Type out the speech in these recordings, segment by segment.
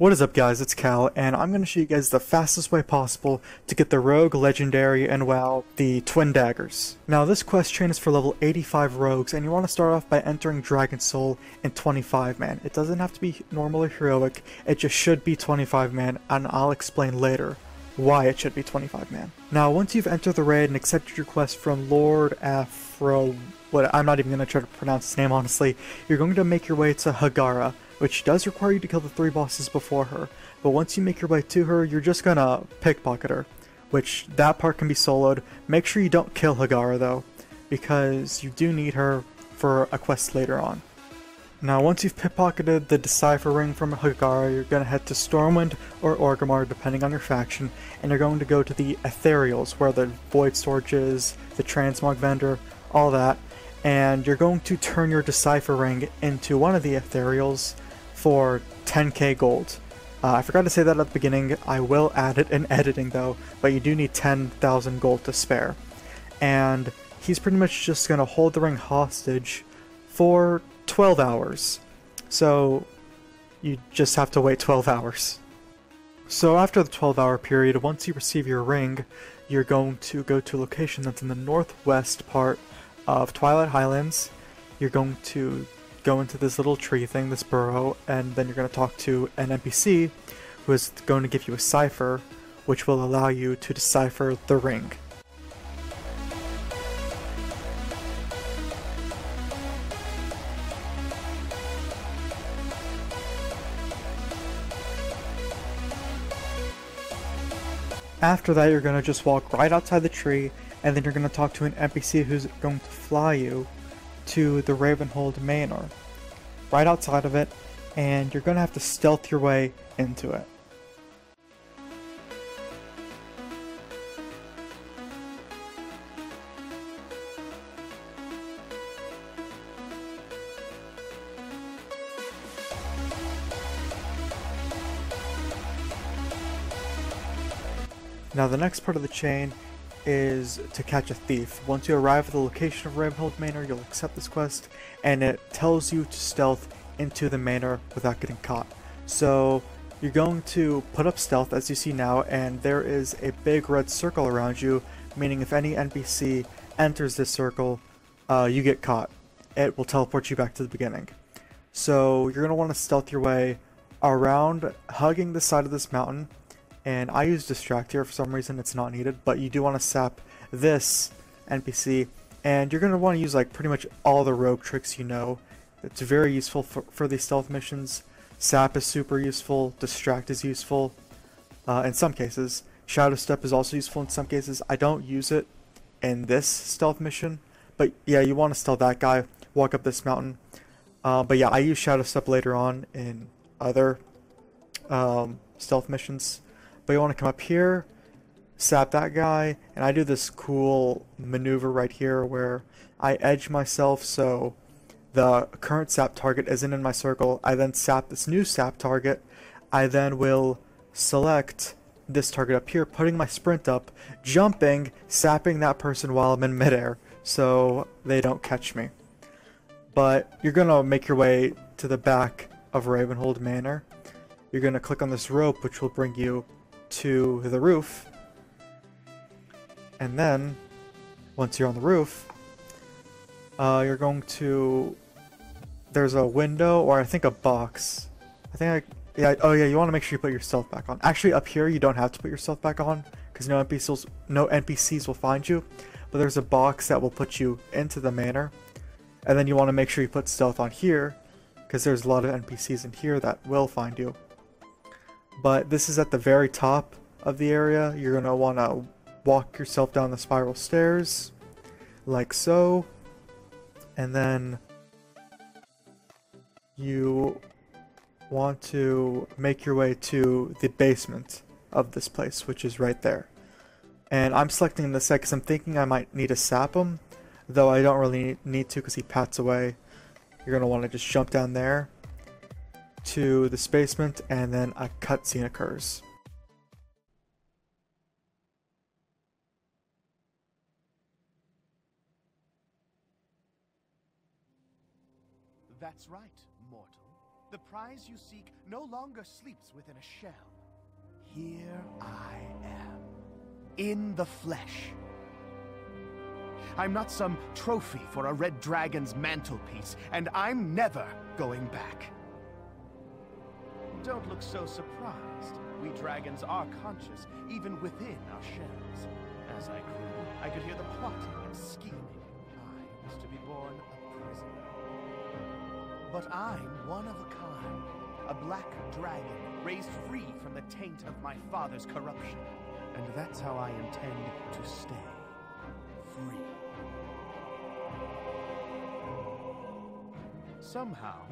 What is up guys, it's Cal, and I'm going to show you guys the fastest way possible to get the Rogue, Legendary, and WoW, the Twin Daggers. Now this quest chain is for level 85 Rogues, and you want to start off by entering Dragon Soul in 25 man. It doesn't have to be normal or heroic, it just should be 25 man, and I'll explain later why it should be 25 man. Now once you've entered the raid and accepted your quest from Lord Afro, what I'm not even going to try to pronounce his name honestly, you're going to make your way to Hagara, which does require you to kill the three bosses before her, but once you make your way to her, you're just gonna pickpocket her, which that part can be soloed. Make sure you don't kill Hagara though, because you do need her for a quest later on. Now once you've pickpocketed the Decipher Ring from Hagara, you're going to head to Stormwind or Orgrimmar depending on your faction, and you're going to go to the Ethereals where the Void Storage is, the Transmog Vendor, all that, and you're going to turn your Decipher Ring into one of the Ethereals for 10k gold. Uh, I forgot to say that at the beginning, I will add it in editing though, but you do need 10,000 gold to spare. And he's pretty much just going to hold the ring hostage for 12 hours. So you just have to wait 12 hours. So after the 12 hour period, once you receive your ring, you're going to go to a location that's in the northwest part of Twilight Highlands. You're going to go into this little tree thing, this burrow, and then you're going to talk to an NPC who is going to give you a cipher, which will allow you to decipher the ring. After that, you're going to just walk right outside the tree, and then you're going to talk to an NPC who's going to fly you to the Ravenholdt Manor, right outside of it, and you're going to have to stealth your way into it. Now the next part of the chain is to catch a thief. Once you arrive at the location of Ravenholdt Manor, you'll accept this quest, and it tells you to stealth into the manor without getting caught. So you're going to put up stealth as you see now, and there is a big red circle around you, meaning if any NPC enters this circle, uh, you get caught. It will teleport you back to the beginning. So you're going to want to stealth your way around, hugging the side of this mountain, and I use distract here for some reason it's not needed but you do want to sap this NPC and you're going to want to use like pretty much all the rogue tricks you know. It's very useful for, for these stealth missions. Sap is super useful distract is useful uh, in some cases. Shadow step is also useful in some cases. I don't use it in this stealth mission but yeah you want to stealth that guy walk up this mountain. Uh, but yeah I use shadow step later on in other um, stealth missions but you want to come up here, sap that guy, and I do this cool maneuver right here where I edge myself so the current sap target isn't in my circle. I then sap this new sap target. I then will select this target up here, putting my sprint up, jumping, sapping that person while I'm in midair so they don't catch me. But you're going to make your way to the back of Ravenholdt Manor. You're going to click on this rope which will bring you to the roof. And then, once you're on the roof, uh, you're going to... There's a window, or I think a box. I think I... Yeah, oh yeah, you want to make sure you put yourself back on. Actually, up here, you don't have to put yourself back on, because no NPCs, no NPCs will find you. But there's a box that will put you into the manor. And then you want to make sure you put stealth on here, because there's a lot of NPCs in here that will find you but this is at the very top of the area. You're going to want to walk yourself down the spiral stairs like so and then you want to make your way to the basement of this place which is right there. And I'm selecting this because I'm thinking I might need to sap him though I don't really need to because he pats away. You're going to want to just jump down there to this basement and then a cutscene occurs. That's right, mortal. The prize you seek no longer sleeps within a shell. Here I am, in the flesh. I'm not some trophy for a red dragon's mantelpiece, and I'm never going back. Don't look so surprised. We dragons are conscious, even within our shells. As I grew, I could hear the plotting and scheming. I was to be born a prisoner. But I'm one of a kind. A black dragon, raised free from the taint of my father's corruption. And that's how I intend to stay. Free. Somehow,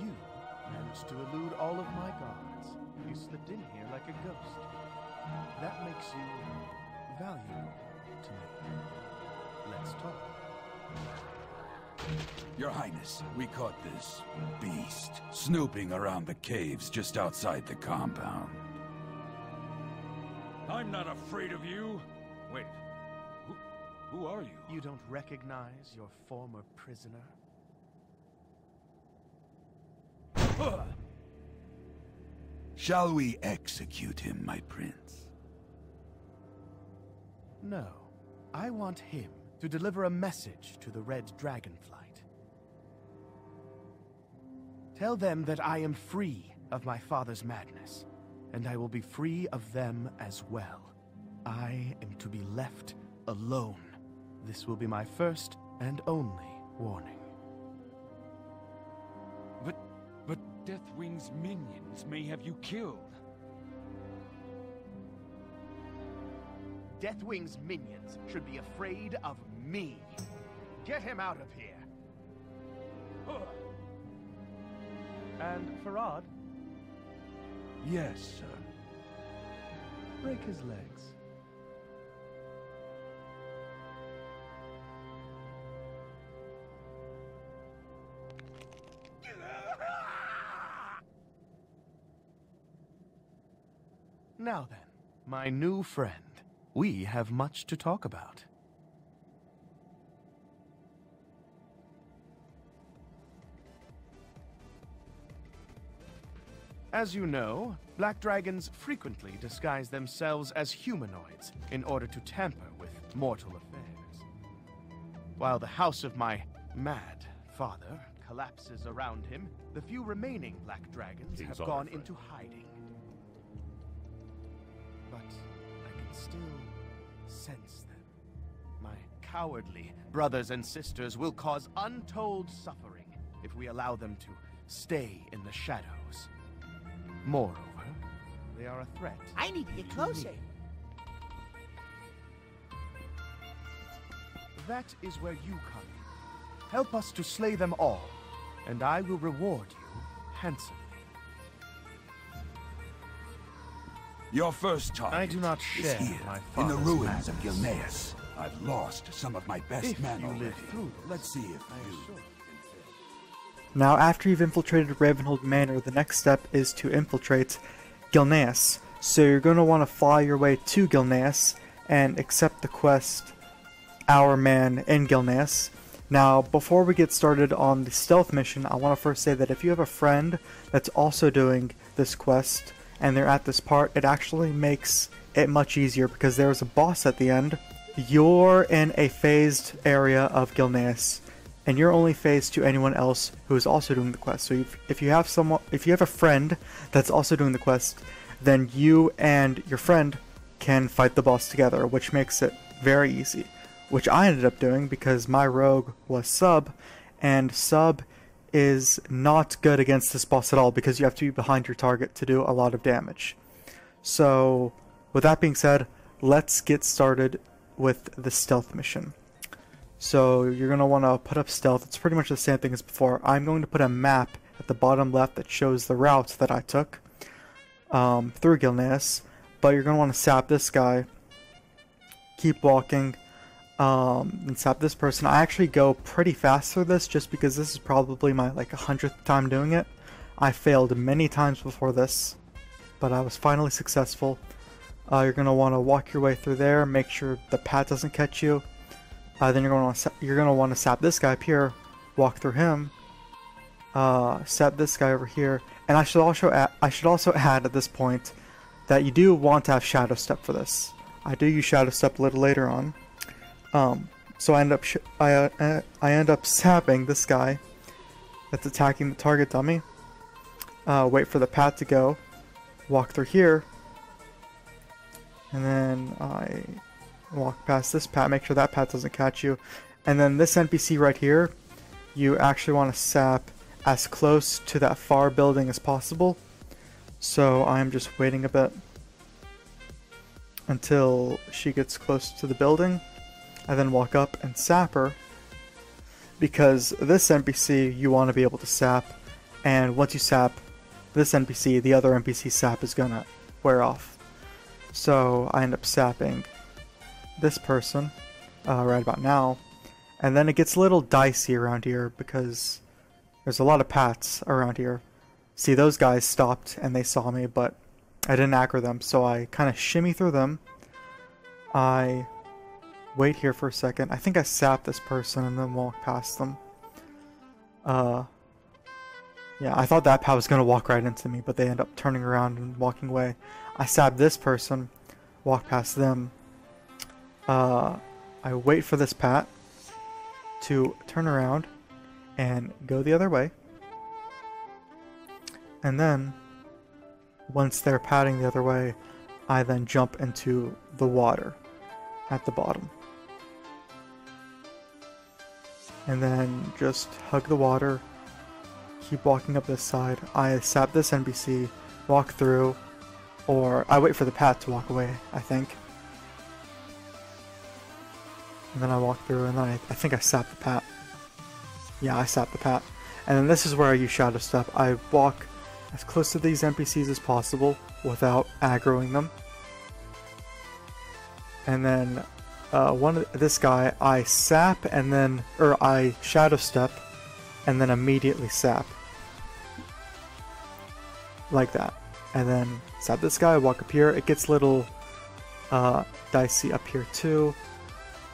you managed to elude all of my guards. You slipped in here like a ghost. That makes you valuable to me. Let's talk. Your Highness, we caught this beast snooping around the caves just outside the compound. I'm not afraid of you. Wait, who, who are you? You don't recognize your former prisoner? Shall we execute him, my prince? No. I want him to deliver a message to the Red Dragonflight. Tell them that I am free of my father's madness, and I will be free of them as well. I am to be left alone. This will be my first and only warning. Deathwing's minions may have you killed. Deathwing's minions should be afraid of me. Get him out of here. And Fahrad, Yes, sir. break his legs. Now then, my new friend, we have much to talk about. As you know, black dragons frequently disguise themselves as humanoids in order to tamper with mortal affairs. While the house of my mad father collapses around him, the few remaining black dragons have gone into hiding. Still sense them. My cowardly brothers and sisters will cause untold suffering if we allow them to stay in the shadows. Moreover, they are a threat. I need to get closer. That is where you come in. Help us to slay them all, and I will reward you handsomely. Your first target I do not is here, my in the father's ruins of. Gilneas. I've lost some of my best If men you live already. through Let's see if I am you... sure. Now, after you've infiltrated Ravenholdt Manor, the next step is to infiltrate Gilneas. So you're going to want to fly your way to Gilneas and accept the quest Our Man in Gilneas. Now, before we get started on the stealth mission, I want to first say that if you have a friend that's also doing this quest and they're at this part, it actually makes it much easier because there's a boss at the end. You're in a phased area of Gilneas and you're only phased to anyone else who is also doing the quest. So if, if you have someone, if you have a friend that's also doing the quest, then you and your friend can fight the boss together, which makes it very easy. Which I ended up doing because my rogue was sub, and sub is not good against this boss at all because you have to be behind your target to do a lot of damage. So, with that being said, let's get started with the stealth mission. So you're going to want to put up stealth. It's pretty much the same thing as before. I'm going to put a map at the bottom left that shows the route that I took um, through Gilneas. But you're going to want to sap this guy. Keep walking. Um, and sap this person. I actually go pretty fast through this just because this is probably my like 100th time doing it. I failed many times before this. But I was finally successful. Uh, you're going to want to walk your way through there. Make sure the pat doesn't catch you. Uh, then you're going to you're to want to sap this guy up here, walk through him, uh, sap this guy over here, and I should also add, I should also add at this point that you do want to have Shadow Step for this. I do use Shadow Step a little later on. Um, so I end up I uh, I end up sapping this guy that's attacking the target dummy. Uh, wait for the pat to go, walk through here, and then I walk past this pat, make sure that pat doesn't catch you, and then this NPC right here, you actually want to sap as close to that far building as possible. So I'm just waiting a bit until she gets close to the building. I then walk up and sap her because this NPC you want to be able to sap and once you sap this NPC, the other NPC sap is gonna wear off. So I end up sapping this person uh, right about now and then it gets a little dicey around here because there's a lot of pats around here. See, those guys stopped and they saw me, but I didn't aggro them, so I kind of shimmy through them. I wait here for a second. I think I sap this person and then walk past them. Uh, yeah, I thought that pat was going to walk right into me, but they end up turning around and walking away. I sap this person, walk past them. Uh, I wait for this pat to turn around and go the other way. And then, once they're padding the other way, I then jump into the water at the bottom. And then just hug the water, keep walking up this side. I sap this NPC, walk through, or I wait for the pat to walk away, I think. And then I walk through, and then I, I think I sap the pat. Yeah, I sap the pat. And then this is where I use Shadow Step. I walk as close to these NPCs as possible without aggroing them. And then uh, one this guy, I sap and then, or I Shadow Step, and then immediately sap. Like that. And then sap this guy, walk up here. It gets little uh, dicey up here too.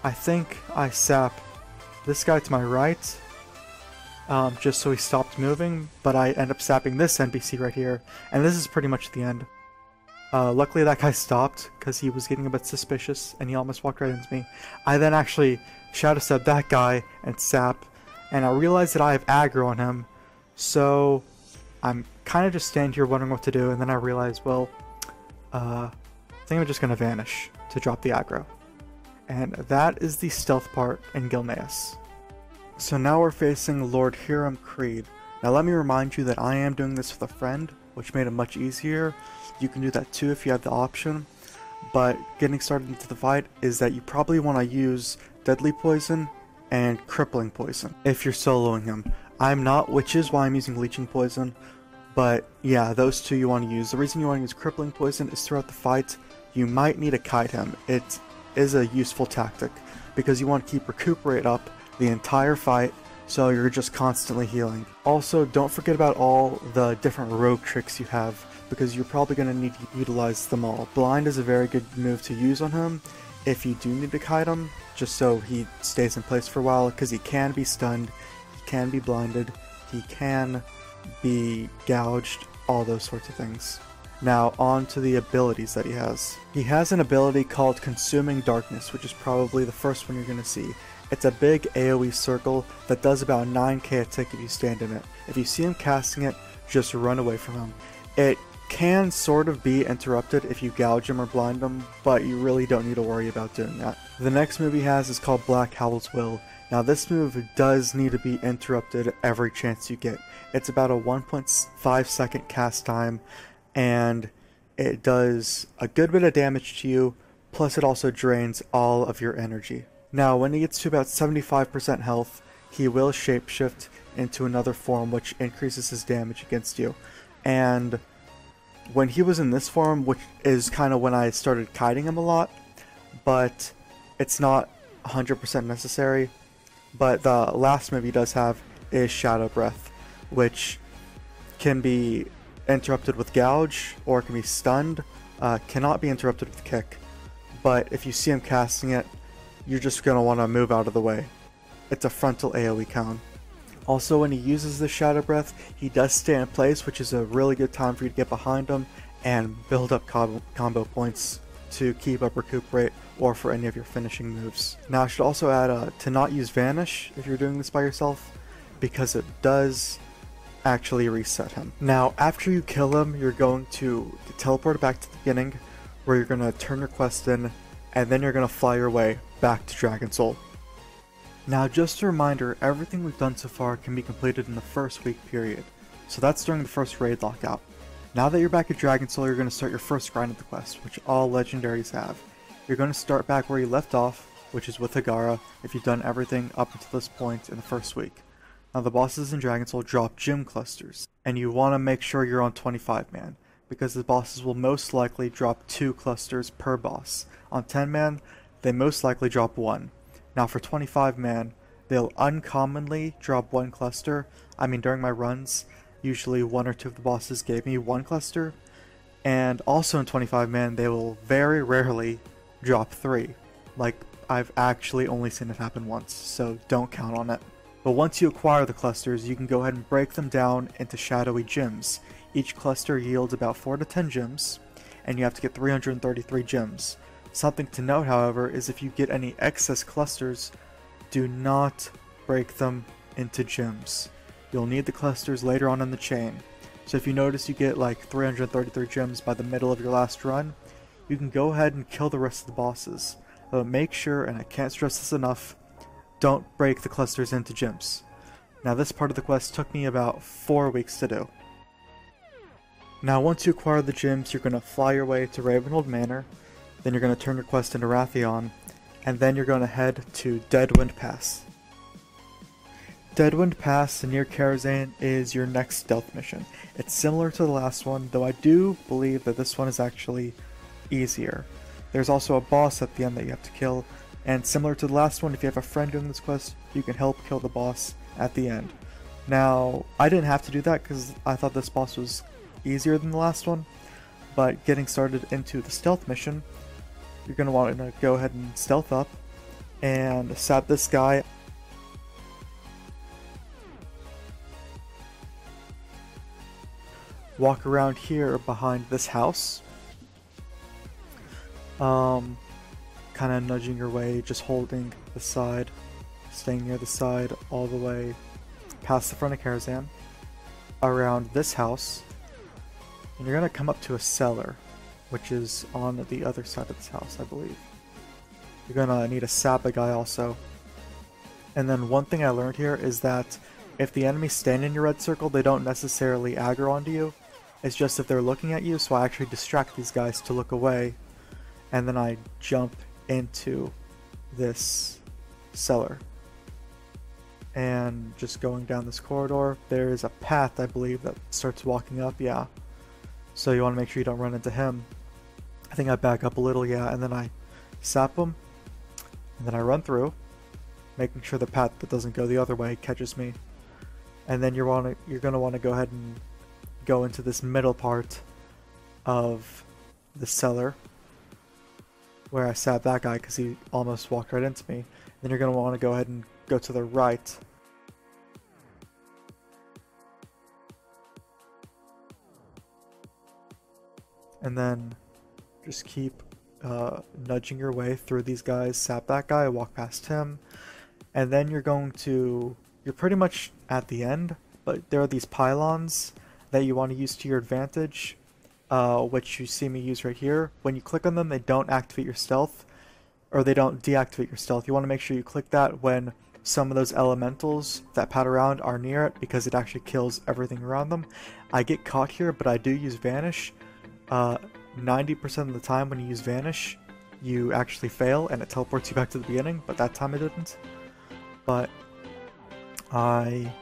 I think I sap this guy to my right, um, just so he stopped moving, but I end up sapping this NPC right here, and this is pretty much the end. Uh, luckily that guy stopped, because he was getting a bit suspicious, and he almost walked right into me. I then actually Shadow Step that guy and sap, and I realized that I have aggro on him, so I'm kind of just standing here wondering what to do, and then I realize, well, uh, I think I'm just going to vanish to drop the aggro. And that is the stealth part in Gilneas. So now we're facing Lord Hiram Creed. Now let me remind you that I am doing this with a friend, which made it much easier. You can do that too if you have the option. But getting started into the fight is that you probably want to use Deadly Poison and Crippling Poison if you're soloing him. I'm not, which is why I'm using Leeching Poison. But yeah, those two you want to use. The reason you want to use Crippling Poison is throughout the fight, you might need to kite him. It is a useful tactic because you want to keep recuperate up the entire fight so you're just constantly healing. Also, don't forget about all the different rogue tricks you have because you're probably going to need to utilize them all. Blind is a very good move to use on him if you do need to kite him, just so he stays in place for a while because he can be stunned, he can be blinded, he can be gouged, all those sorts of things. Now, on to the abilities that he has. He has an ability called Consuming Darkness, which is probably the first one you're going to see. It's a big AoE circle that does about 9k a tick if you stand in it. If you see him casting it, just run away from him. It can sort of be interrupted if you gouge him or blind him, but you really don't need to worry about doing that. The next move he has is called Black Howl's Will. Now this move does need to be interrupted every chance you get. It's about a 1.5 second cast time and it does a good bit of damage to you, plus it also drains all of your energy. Now, when he gets to about 75% health, he will shapeshift into another form which increases his damage against you. And when he was in this form, which is kind of when I started kiting him a lot, but it's not 100% necessary. But the last move he does have is Shadow Breath, which can be interrupted with gouge or can be stunned. Uh, cannot be interrupted with kick. But if you see him casting it, you're just going to want to move out of the way. It's a frontal AoE cone. Also, when he uses the Shadow Breath, he does stay in place, which is a really good time for you to get behind him and build up combo, combo points to keep up Recuperate or for any of your finishing moves. Now, I should also add uh, to not use Vanish if you're doing this by yourself, because it does actually reset him. Now, after you kill him, you're going to teleport back to the beginning, where you're going to turn your quest in, and then you're going to fly your way back to Dragon Soul. Now, just a reminder, everything we've done so far can be completed in the first week period, so that's during the first raid lockout. Now that you're back at Dragon Soul, you're going to start your first grind of the quest, which all legendaries have. You're going to start back where you left off, which is with Hagara, if you've done everything up until this point in the first week. Now the bosses in Dragon Soul drop gem clusters, and you want to make sure you're on 25 man, because the bosses will most likely drop 2 clusters per boss. On 10 man, they most likely drop 1. Now for 25 man, they'll uncommonly drop 1 cluster. I mean during my runs, usually one or two of the bosses gave me one cluster, and also in 25 man they will very rarely drop three. Like I've actually only seen it happen once, so don't count on it. But once you acquire the clusters, you can go ahead and break them down into shadowy gems. Each cluster yields about 4 to 10 gems, and you have to get 333 gems. Something to note, however, is if you get any excess clusters, do not break them into gems. You'll need the clusters later on in the chain. So if you notice you get like 333 gems by the middle of your last run, you can go ahead and kill the rest of the bosses. But make sure, and I can't stress this enough, don't break the clusters into gems. Now this part of the quest took me about 4 weeks to do. Now once you acquire the gems, you're going to fly your way to Ravenholdt Manor, then you're going to turn your quest into Wrathion, and then you're going to head to Deadwind Pass. Deadwind Pass near Karazhan is your next stealth mission. It's similar to the last one, though I do believe that this one is actually easier. There's also a boss at the end that you have to kill, and similar to the last one, if you have a friend doing this quest, you can help kill the boss at the end. Now, I didn't have to do that because I thought this boss was easier than the last one, but getting started into the stealth mission, you're going to want to go ahead and stealth up and stab this guy. Walk around here behind this house. Um, kind of nudging your way, just holding the side, staying near the side all the way past the front of Karazhan, around this house, and you're going to come up to a cellar, which is on the other side of this house, I believe. You're to need a sap guy also. And then one thing I learned here is that if the enemies stand in your red circle, they don't necessarily aggro onto you. It's just if they're looking at you, so I actually distract these guys to look away, and then I jump into this cellar. And just going down this corridor, there is a path, I believe, that starts walking up, yeah. So you want to make sure you don't run into him. I think I back up a little, yeah, and then I sap him, and then I run through, making sure the path that doesn't go the other way catches me. And then you're want to, you're gonna want to go ahead and go into this middle part of the cellar where I sat that guy because he almost walked right into me. Then you're to want to go ahead and go to the right. And then just keep uh, nudging your way through these guys. Sap that guy, walk past him. And then you're going to... You're pretty much at the end, but there are these pylons that you want to use to your advantage, uh, which you see me use right here. When you click on them, they don't activate your stealth, or they don't deactivate your stealth. You want to make sure you click that when some of those elementals that pat around are near it, because it actually kills everything around them. I get caught here, but I do use Vanish. 90% uh, of the time when you use Vanish, you actually fail and it teleports you back to the beginning, but that time it didn't. But I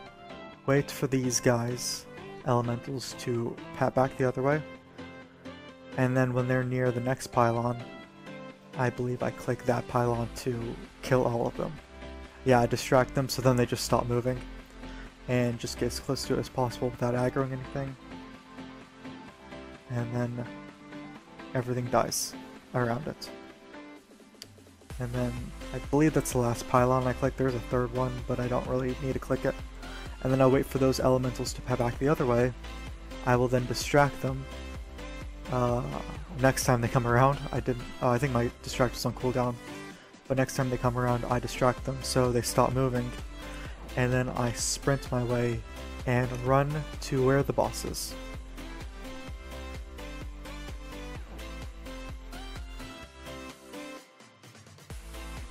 wait for these guys elementals to pat back the other way. And then when they're near the next pylon, I believe I click that pylon to kill all of them. Yeah, I distract them so then they just stop moving. And just get as close to it as possible without aggroing anything. And then everything dies around it. And then I believe that's the last pylon I click. There's a third one, but I don't really need to click it. and then I'll wait for those elementals to head back the other way. I will then distract them. Uh, next time they come around, I didn't. Uh, I think my distract was on cooldown, but next time they come around, I distract them so they stop moving, and then I sprint my way and run to where the boss is.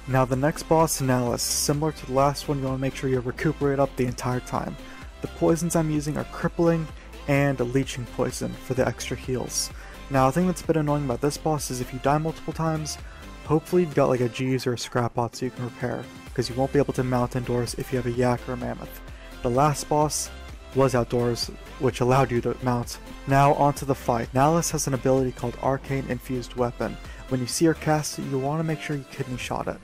Now the next boss, Nalice, similar to the last one, you want to make sure you recuperate up the entire time. The poisons I'm using are crippling and a leeching poison for the extra heals. Now the thing that's a bit annoying about this boss is if you die multiple times, hopefully you've got like a Jeeves or a scrap bot so you can repair, because you won't be able to mount indoors if you have a yak or a mammoth. The last boss was outdoors, which allowed you to mount. Now onto the fight. Nalice has an ability called Arcane Infused Weapon. When you see her cast it, you want to make sure you kidney shot it.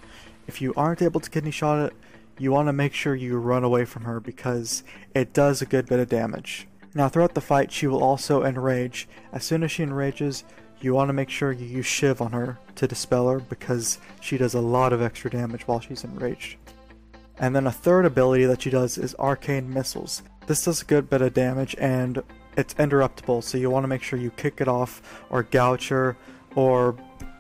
If you aren't able to kidney shot it, you want to make sure you run away from her because it does a good bit of damage. Now throughout the fight she will also enrage. As soon as she enrages, you want to make sure you use Shiv on her to dispel her because she does a lot of extra damage while she's enraged. And then a third ability that she does is Arcane Missiles. This does a good bit of damage and it's interruptible so you want to make sure you kick it off or gouge her or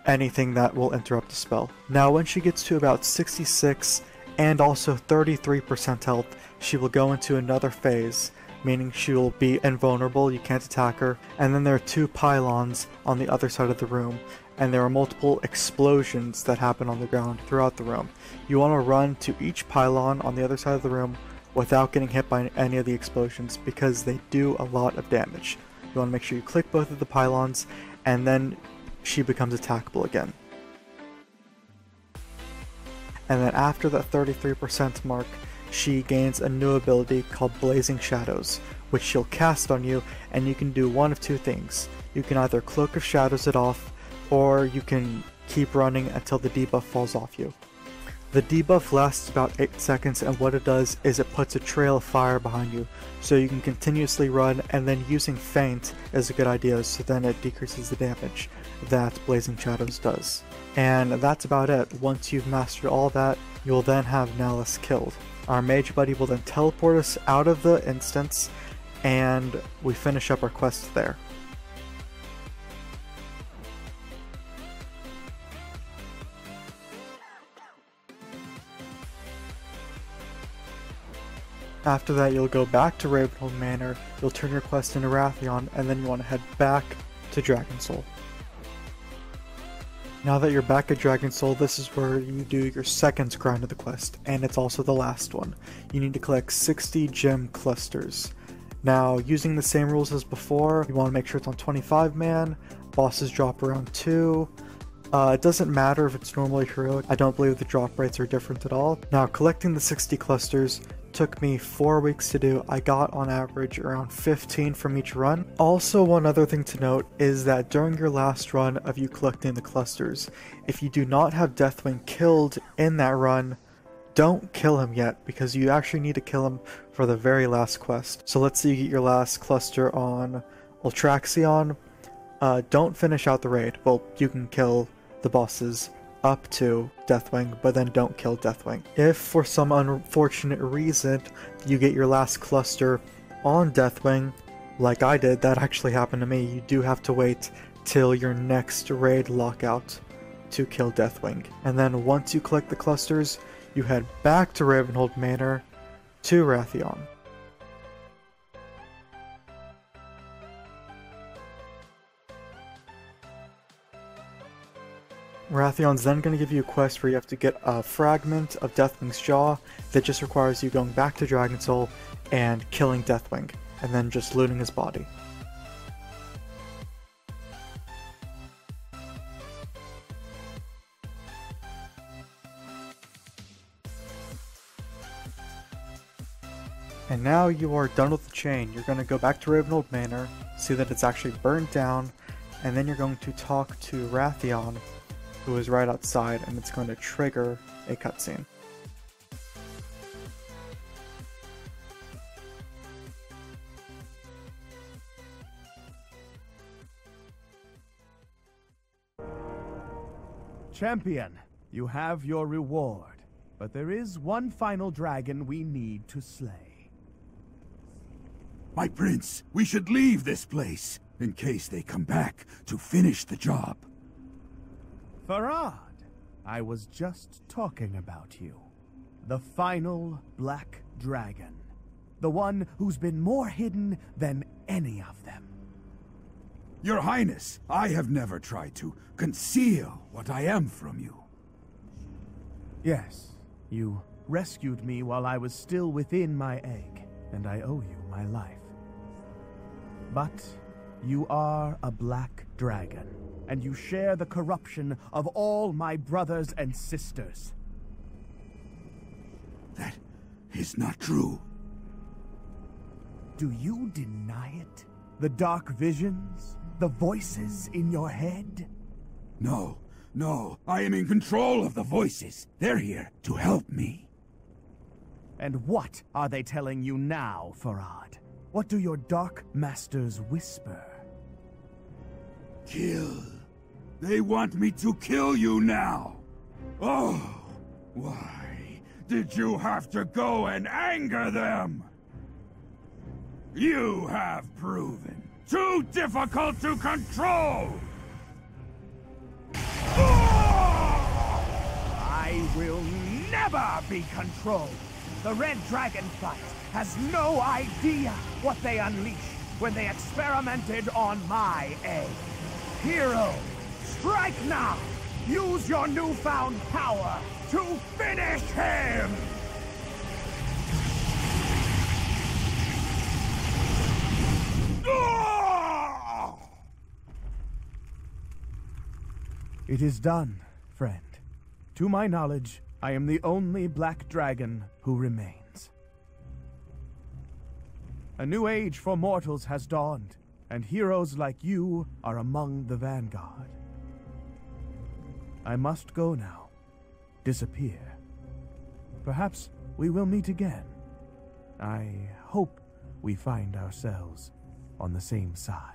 anything that will interrupt the spell. Now when she gets to about 66 and also 33% health, she will go into another phase, meaning she will be invulnerable, you can't attack her, and then there are two pylons on the other side of the room, and there are multiple explosions that happen on the ground throughout the room. You want to run to each pylon on the other side of the room without getting hit by any of the explosions because they do a lot of damage. You want to make sure you click both of the pylons and then she becomes attackable again. And then after that 33% mark, she gains a new ability called Blazing Shadows, which she'll cast on you, and you can do one of two things. You can either Cloak of Shadows it off, or you can keep running until the debuff falls off you. The debuff lasts about 8 seconds and what it does is it puts a trail of fire behind you so you can continuously run and then using feint is a good idea so then it decreases the damage that Blazing Shadows does. And that's about it. Once you've mastered all that, you'll then have Nalice killed. Our mage buddy will then teleport us out of the instance and we finish up our quest there. After that, you'll go back to Ravenholdt Manor, you'll turn your quest into Wrathion, and then you want to head back to Dragonsoul. Now that you're back at Dragonsoul, this is where you do your second grind of the quest, and it's also the last one. You need to collect 60 gem clusters. Now, using the same rules as before, you want to make sure it's on 25 man, bosses drop around 2, uh, it doesn't matter if it's normally heroic, I don't believe the drop rates are different at all. Now, collecting the 60 clusters, took me four weeks to do. I got on average around 15 from each run. Also, one other thing to note is that during your last run of you collecting the clusters, if you do not have Deathwing killed in that run, don't kill him yet because you actually need to kill him for the very last quest. So let's say you get your last cluster on Ultraxion. Uh, don't finish out the raid. Well, you can kill the bosses up to Deathwing, but then don't kill Deathwing. If for some unfortunate reason you get your last cluster on Deathwing, like I did, that actually happened to me, you do have to wait till your next raid lockout to kill Deathwing. And then once you collect the clusters, you head back to Ravenholdt Manor to Wrathion. Wrathion's then going to give you a quest where you have to get a fragment of Deathwing's jaw that just requires you going back to Dragon Soul and killing Deathwing, and then just looting his body. And now you are done with the chain. You're going to go back to Ravenholdt Manor, see that it's actually burned down, and then you're going to talk to Wrathion who is right outside and it's going to trigger a cutscene. Champion, you have your reward. But there is one final dragon we need to slay. My prince, we should leave this place, in case they come back to finish the job. Fahrad, I was just talking about you. The final Black Dragon. The one who's been more hidden than any of them. Your Highness, I have never tried to conceal what I am from you. Yes, you rescued me while I was still within my egg, and I owe you my life. But you are a black dragon, and you share the corruption of all my brothers and sisters. That is not true. Do you deny it? The dark visions? The voices in your head? No, no, I am in control of the voices. They're here to help me. And what are they telling you now, Fahrad? What do your dark masters whisper? Kill. They want me to kill you now. Oh, why did you have to go and anger them? You have proven too difficult to control! I will never be controlled. The Red Dragon fight has no idea what they unleashed when they experimented on my egg. Hero, strike now! Use your newfound power to finish him! It is done, friend. To my knowledge, I am the only black dragon who remains. A new age for mortals has dawned, and heroes like you are among the vanguard. I must go now. Disappear. Perhaps we will meet again. I hope we find ourselves on the same side.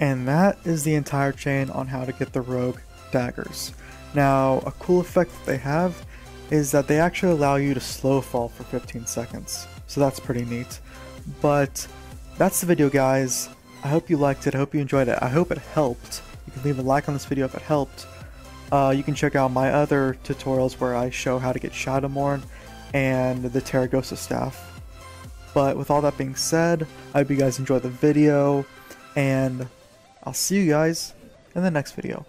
And that is the entire chain on how to get the rogue daggers. Now, a cool effect that they have is that they actually allow you to slow fall for 15 seconds. So that's pretty neat. But that's the video guys. I hope you liked it. I hope you enjoyed it. I hope it helped. You can leave a like on this video if it helped. Uh, you can check out my other tutorials where I show how to get Shadowmourne and the Tarecgosa staff. But with all that being said, I hope you guys enjoyed the video, and I'll see you guys in the next video.